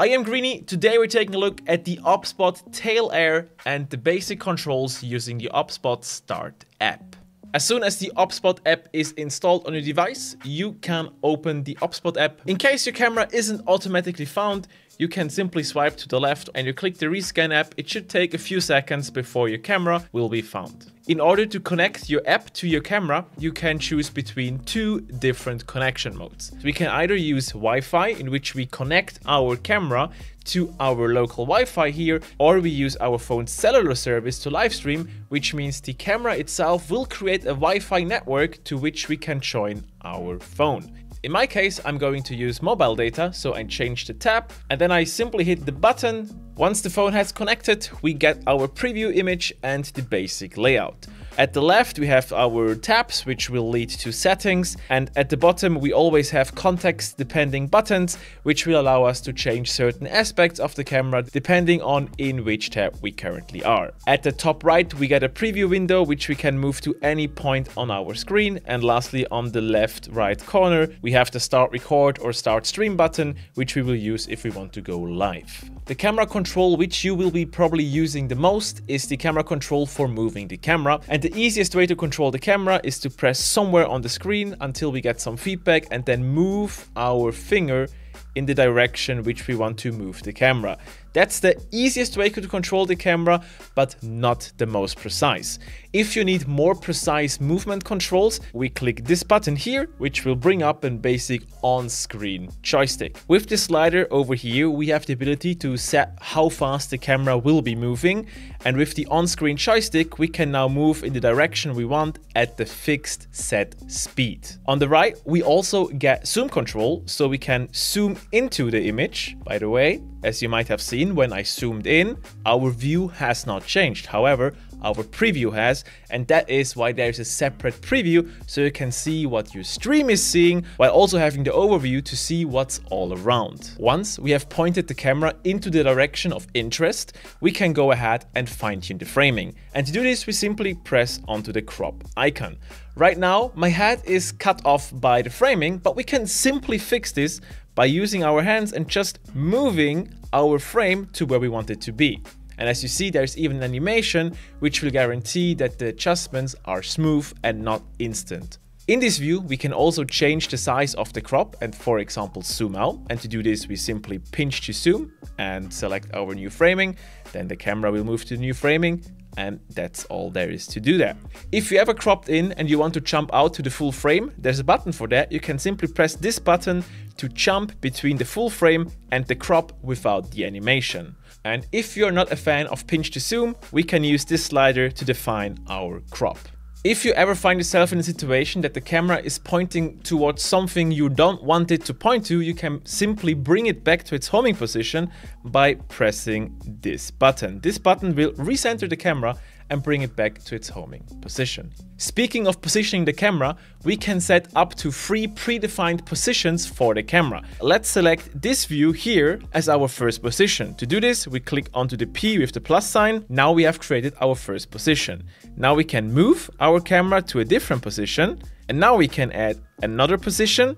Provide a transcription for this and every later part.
I am Greeny. Today we're taking a look at the OBSBOT Tail Air and the basic controls using the OBSBOT Start app. As soon as the OBSBOT app is installed on your device, you can open the OBSBOT app. In case your camera isn't automatically found, you can simply swipe to the left and you click the rescan app. It should take a few seconds before your camera will be found. In order to connect your app to your camera, you can choose between two different connection modes. We can either use Wi-Fi, in which we connect our camera to our local Wi-Fi here, or we use our phone's cellular service to live stream, which means the camera itself will create a Wi-Fi network to which we can join our phone. In my case, I'm going to use mobile data, so I change the tab and then I simply hit the button. Once the phone has connected, we get our preview image and the basic layout. At the left, we have our tabs, which will lead to settings. And at the bottom, we always have context depending buttons, which will allow us to change certain aspects of the camera depending on in which tab we currently are. At the top right, we get a preview window, which we can move to any point on our screen. And lastly, on the left right corner, we have the start record or start stream button, which we will use if we want to go live. The camera control which you will be probably using the most is the camera control for moving the camera. And the easiest way to control the camera is to press somewhere on the screen until we get some feedback and then move our finger in the direction which we want to move the camera. That's the easiest way to control the camera, but not the most precise. If you need more precise movement controls, we click this button here, which will bring up a basic on-screen joystick. With this slider over here, we have the ability to set how fast the camera will be moving. And with the on-screen joystick, we can now move in the direction we want at the fixed set speed. On the right, we also get zoom control, so we can zoom into the image, by the way, as you might have seen when I zoomed in, our view has not changed. However, our preview has, and that is why there's a separate preview so you can see what your stream is seeing while also having the overview to see what's all around. Once we have pointed the camera into the direction of interest, we can go ahead and fine tune the framing. And to do this, we simply press onto the crop icon. Right now, my head is cut off by the framing, but we can simply fix this by using our hands and just moving our frame to where we want it to be. And as you see, there's even an animation which will guarantee that the adjustments are smooth and not instant. In this view, we can also change the size of the crop and for example zoom out. And to do this, we simply pinch to zoom and select our new framing. Then the camera will move to the new framing and that's all there is to do there. If you ever cropped in and you want to jump out to the full frame, there's a button for that. You can simply press this button to jump between the full frame and the crop without the animation. And if you're not a fan of pinch to zoom, we can use this slider to define our crop. If you ever find yourself in a situation that the camera is pointing towards something you don't want it to point to, you can simply bring it back to its homing position by pressing this button. This button will recenter the camera and bring it back to its homing position. Speaking of positioning the camera, we can set up to three predefined positions for the camera. Let's select this view here as our first position. To do this, we click onto the P with the plus sign. Now we have created our first position. Now we can move our camera to a different position. And now we can add another position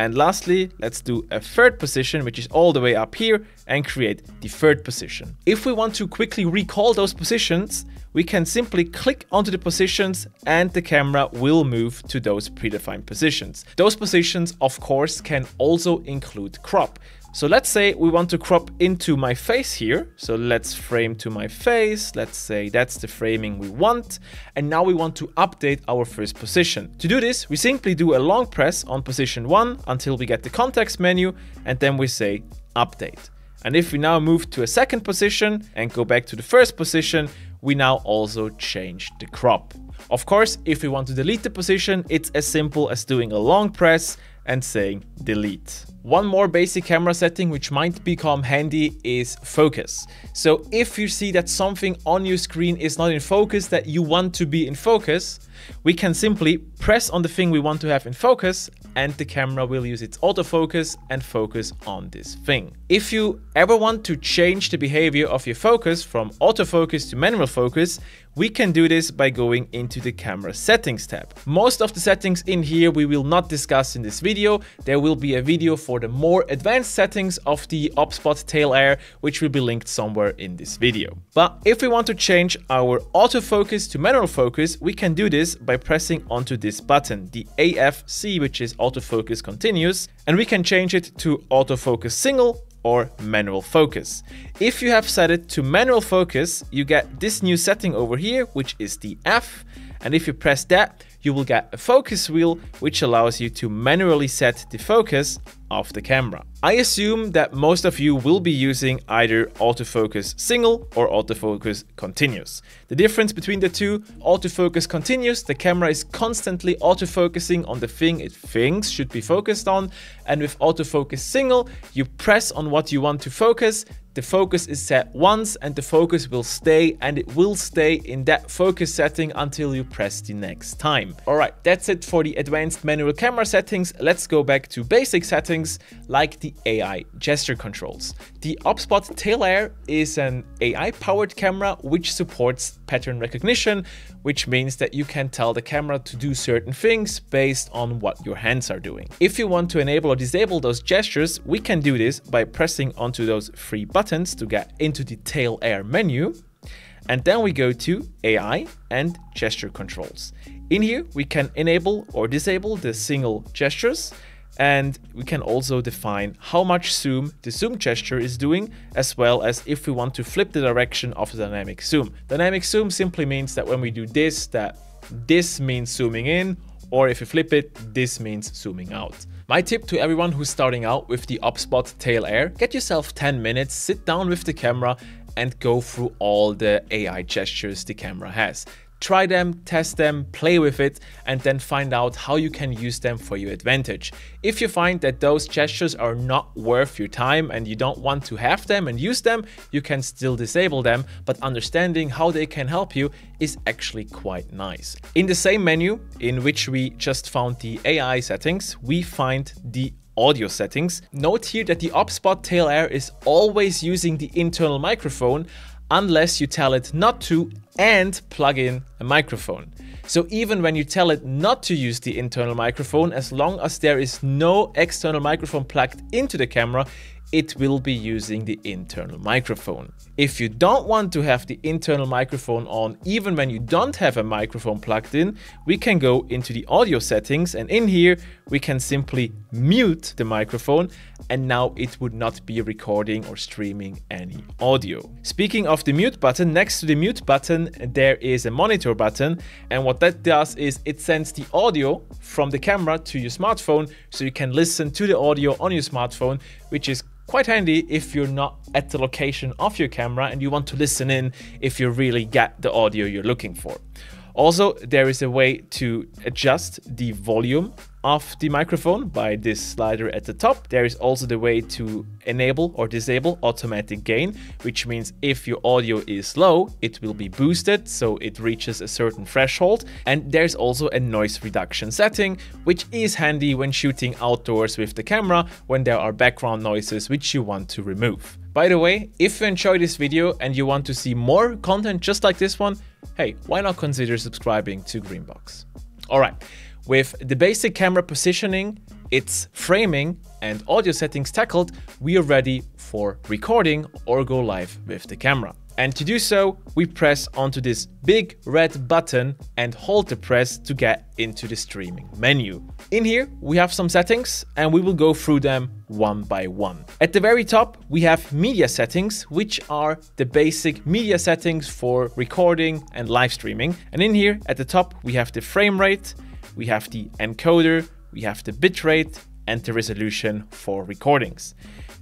and lastly, let's do a third position, which is all the way up here and create the third position. If we want to quickly recall those positions, we can simply click onto the positions and the camera will move to those predefined positions. Those positions, of course, can also include crop. So let's say we want to crop into my face here. So let's frame to my face. Let's say that's the framing we want. And now we want to update our first position. To do this, we simply do a long press on position one until we get the context menu and then we say update. And if we now move to a second position and go back to the first position, we now also change the crop. Of course, if we want to delete the position, it's as simple as doing a long press and saying delete. One more basic camera setting which might become handy is focus. So if you see that something on your screen is not in focus that you want to be in focus, we can simply press on the thing we want to have in focus and the camera will use its autofocus and focus on this thing. If you ever want to change the behavior of your focus from autofocus to manual focus, we can do this by going into the camera settings tab. Most of the settings in here we will not discuss in this video. There will be a video for the more advanced settings of the OBSBOT Tail Air, which will be linked somewhere in this video. But if we want to change our autofocus to manual focus, we can do this by pressing onto this button, the AFC, which is autofocus continuous, and we can change it to autofocus single or manual focus. If you have set it to manual focus, you get this new setting over here, which is the F. And if you press that, you will get a focus wheel, which allows you to manually set the focus of the camera. I assume that most of you will be using either autofocus single or autofocus continuous. The difference between the two, autofocus continuous, the camera is constantly autofocusing on the thing it thinks should be focused on, and with autofocus single, you press on what you want to focus, the focus is set once and the focus will stay and it will stay in that focus setting until you press the next time. Alright, that's it for the advanced manual camera settings. Let's go back to basic settings like the AI gesture controls. The OBSBOT Tail Air is an AI powered camera which supports pattern recognition, which means that you can tell the camera to do certain things based on what your hands are doing. If you want to enable or disable those gestures, we can do this by pressing onto those three buttons buttons to get into the tail air menu. And then we go to AI and gesture controls. In here, we can enable or disable the single gestures and we can also define how much zoom the zoom gesture is doing, as well as if we want to flip the direction of the dynamic zoom. Dynamic zoom simply means that when we do this, that this means zooming in, or if you flip it, this means zooming out. My tip to everyone who's starting out with the OBSBOT Tail Air, get yourself 10 minutes, sit down with the camera and go through all the AI gestures the camera has. Try them, test them, play with it, and then find out how you can use them for your advantage. If you find that those gestures are not worth your time and you don't want to have them and use them, you can still disable them, but understanding how they can help you is actually quite nice. In the same menu in which we just found the AI settings, we find the audio settings. Note here that the OBSBOT Tail Air is always using the internal microphone unless you tell it not to and plug in a microphone. So even when you tell it not to use the internal microphone, as long as there is no external microphone plugged into the camera, it will be using the internal microphone. If you don't want to have the internal microphone on even when you don't have a microphone plugged in, we can go into the audio settings and in here we can simply mute the microphone and now it would not be recording or streaming any audio. Speaking of the mute button, next to the mute button there is a monitor button and what that does is it sends the audio from the camera to your smartphone so you can listen to the audio on your smartphone which is quite handy if you're not at the location of your camera and you want to listen in if you really get the audio you're looking for. Also, there is a way to adjust the volume of the microphone by this slider at the top. There is also the way to enable or disable automatic gain, which means if your audio is low, it will be boosted so it reaches a certain threshold. And there's also a noise reduction setting, which is handy when shooting outdoors with the camera when there are background noises which you want to remove. By the way, if you enjoyed this video and you want to see more content just like this one, hey, why not consider subscribing to Greenbox? Alright, with the basic camera positioning, its framing and audio settings tackled, we are ready for recording or go live with the camera. And to do so, we press onto this big red button and hold the press to get into the streaming menu. In here, we have some settings and we will go through them one by one. At the very top, we have media settings, which are the basic media settings for recording and live streaming. And in here at the top, we have the frame rate, we have the encoder, we have the bitrate and the resolution for recordings.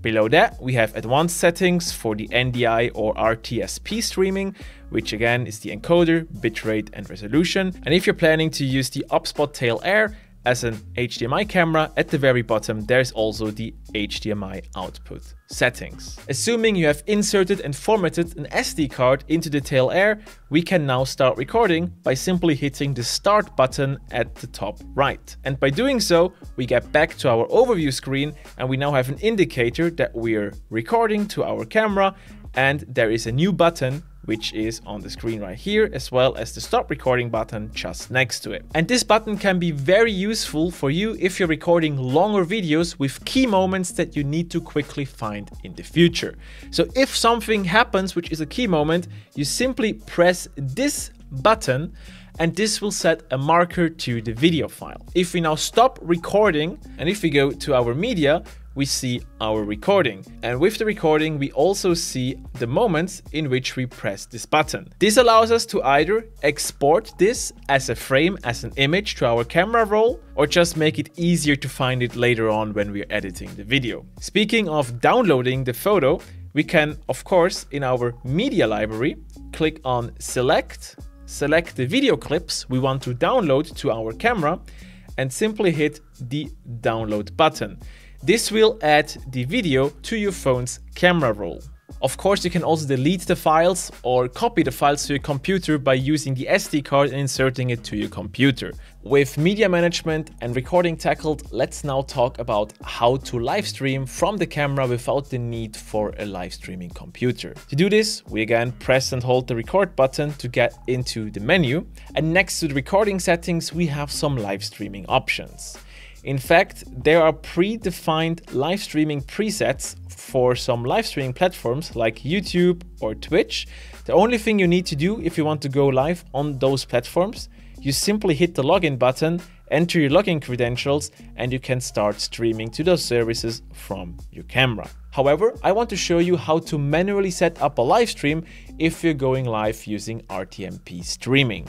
Below that, we have advanced settings for the NDI or RTSP streaming, which again is the encoder, bitrate, and resolution. And if you're planning to use the OBSBOT Tail Air, as an HDMI camera, at the very bottom there's also the HDMI output settings. Assuming you have inserted and formatted an SD card into the Tail Air, we can now start recording by simply hitting the start button at the top right. And by doing so, we get back to our overview screen and we now have an indicator that we're recording to our camera and there is a new button which is on the screen right here, as well as the stop recording button just next to it. And this button can be very useful for you if you're recording longer videos with key moments that you need to quickly find in the future. So if something happens, which is a key moment, you simply press this button and this will set a marker to the video file. If we now stop recording and if we go to our media, we see our recording. And with the recording, we also see the moments in which we press this button. This allows us to either export this as a frame, as an image to our camera roll, or just make it easier to find it later on when we're editing the video. Speaking of downloading the photo, we can, of course, in our media library, click on select, select the video clips we want to download to our camera, and simply hit the download button. This will add the video to your phone's camera roll. Of course, you can also delete the files or copy the files to your computer by using the SD card and inserting it to your computer. With media management and recording tackled, let's now talk about how to live stream from the camera without the need for a live streaming computer. To do this, we again press and hold the record button to get into the menu. And next to the recording settings, we have some live streaming options. In fact, there are predefined live streaming presets for some live streaming platforms like YouTube or Twitch. The only thing you need to do if you want to go live on those platforms, you simply hit the login button, enter your login credentials, and you can start streaming to those services from your camera. However, I want to show you how to manually set up a live stream if you're going live using RTMP streaming.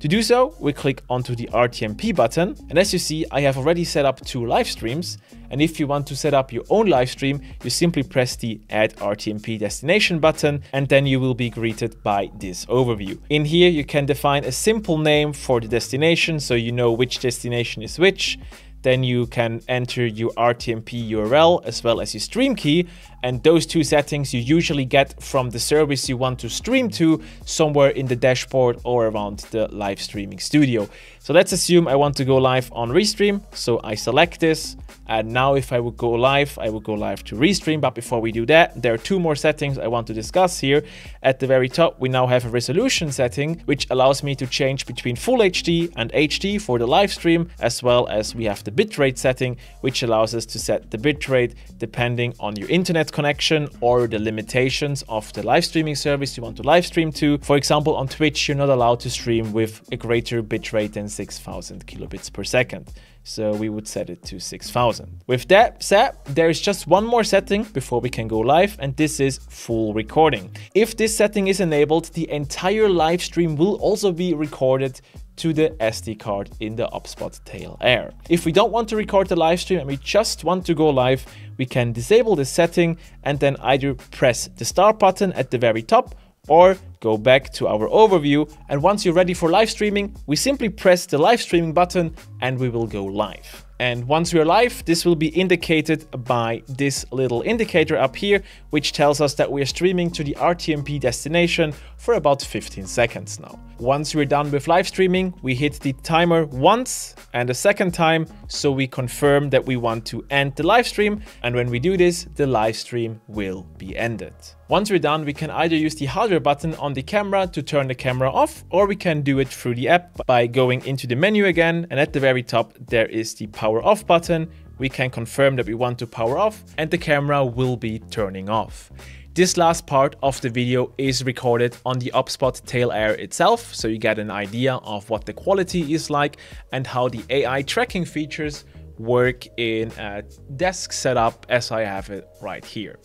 To do so, we click onto the RTMP button, and as you see, I have already set up two live streams, and if you want to set up your own live stream, you simply press the Add RTMP Destination button, and then you will be greeted by this overview. In here, you can define a simple name for the destination, so you know which destination is which, then you can enter your RTMP URL as well as your stream key. And those two settings you usually get from the service you want to stream to somewhere in the dashboard or around the live streaming studio. So let's assume I want to go live on Restream. So I select this. And now if I would go live, I would go live to Restream. But before we do that, there are two more settings I want to discuss here. At the very top, we now have a resolution setting, which allows me to change between full HD and HD for the live stream, as well as we have the bitrate setting, which allows us to set the bitrate depending on your internet connection or the limitations of the live streaming service you want to live stream to. For example, on Twitch, you're not allowed to stream with a greater bitrate than 6000 kilobits per second. So we would set it to 6000. With that said, there is just one more setting before we can go live and this is full recording. If this setting is enabled, the entire live stream will also be recorded to the SD card in the OBSBOT Tail Air. If we don't want to record the live stream and we just want to go live, we can disable this setting and then either press the start button at the very top or go back to our overview. And once you're ready for live streaming, we simply press the live streaming button and we will go live. And once we're live, this will be indicated by this little indicator up here, which tells us that we're streaming to the RTMP destination for about 15 seconds now. Once we're done with live streaming, we hit the timer once and a second time, so we confirm that we want to end the live stream. And when we do this, the live stream will be ended. Once we're done, we can either use the hardware button on the camera to turn the camera off, or we can do it through the app by going into the menu again. And at the very top, there is the power off button. We can confirm that we want to power off and the camera will be turning off. This last part of the video is recorded on the OBSBOT Tail Air itself, so you get an idea of what the quality is like and how the AI tracking features work in a desk setup as I have it right here.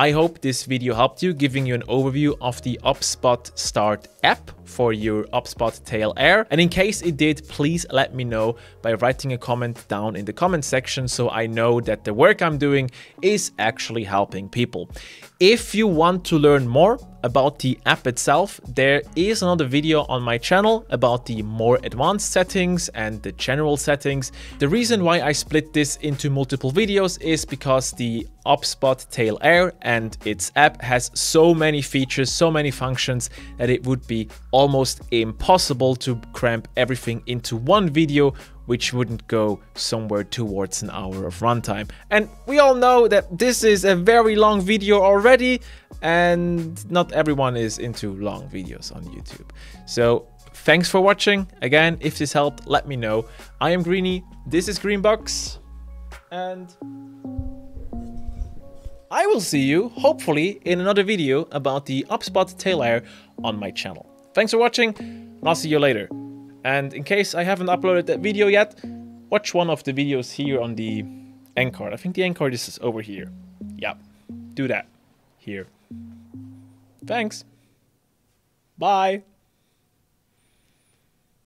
I hope this video helped you, giving you an overview of the OBSBOT Start app for your OBSBOT Tail Air. And in case it did, please let me know by writing a comment down in the comment section so I know that the work I'm doing is actually helping people. If you want to learn more about the app itself, there is another video on my channel about the more advanced settings and the general settings. The reason why I split this into multiple videos is because the OBSBOT Tail Air and its app has so many features, so many functions that it would be almost impossible to cramp everything into one video which wouldn't go somewhere towards an hour of runtime. And we all know that this is a very long video already, and not everyone is into long videos on YouTube. So thanks for watching. Again, if this helped, let me know. I am Greeny, this is Greenbox, and I will see you, hopefully, in another video about the OBSBOT Tail Air on my channel. Thanks for watching, and I'll see you later. And in case I haven't uploaded that video yet, watch one of the videos here on the end card. I think the end card is over here. Yeah, do that here. Thanks. Bye.